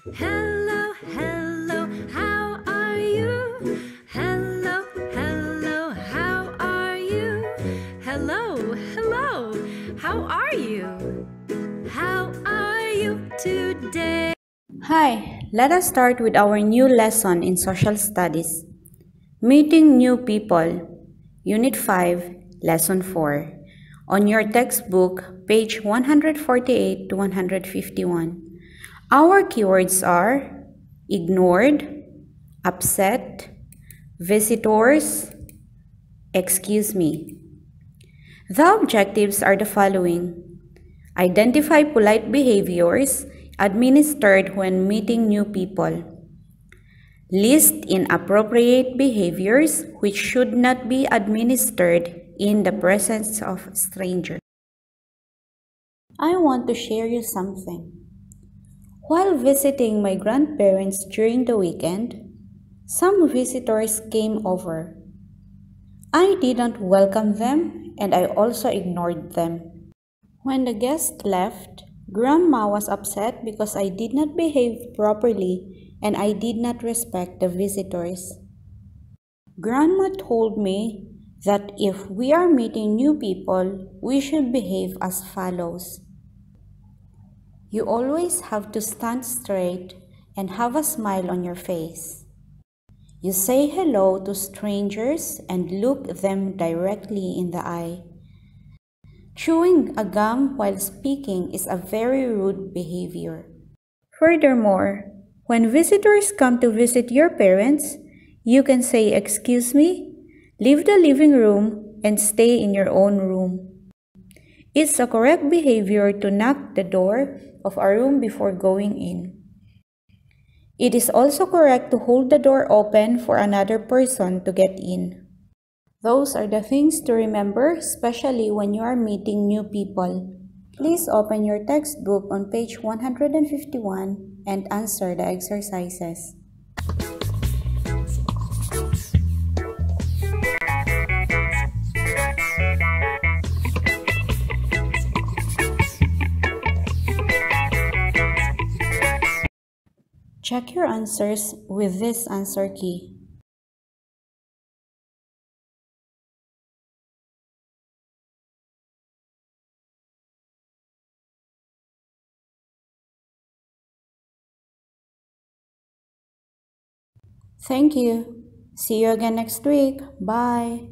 Hello, hello, how are you? Hello, hello, how are you? Hello, hello, how are you? How are you today? Hi, let us start with our new lesson in Social Studies. Meeting New People, Unit 5, Lesson 4. On your textbook, page 148 to 151. Our keywords are ignored, upset, visitors, excuse me. The objectives are the following. Identify polite behaviors administered when meeting new people. List inappropriate behaviors which should not be administered in the presence of strangers. I want to share you something. While visiting my grandparents during the weekend, some visitors came over. I didn't welcome them and I also ignored them. When the guests left, Grandma was upset because I did not behave properly and I did not respect the visitors. Grandma told me that if we are meeting new people, we should behave as follows. You always have to stand straight and have a smile on your face. You say hello to strangers and look them directly in the eye. Chewing a gum while speaking is a very rude behavior. Furthermore, when visitors come to visit your parents, you can say, Excuse me, leave the living room and stay in your own room. It's a correct behavior to knock the door of a room before going in. It is also correct to hold the door open for another person to get in. Those are the things to remember, especially when you are meeting new people. Please open your textbook on page 151 and answer the exercises. Check your answers with this answer key. Thank you. See you again next week. Bye.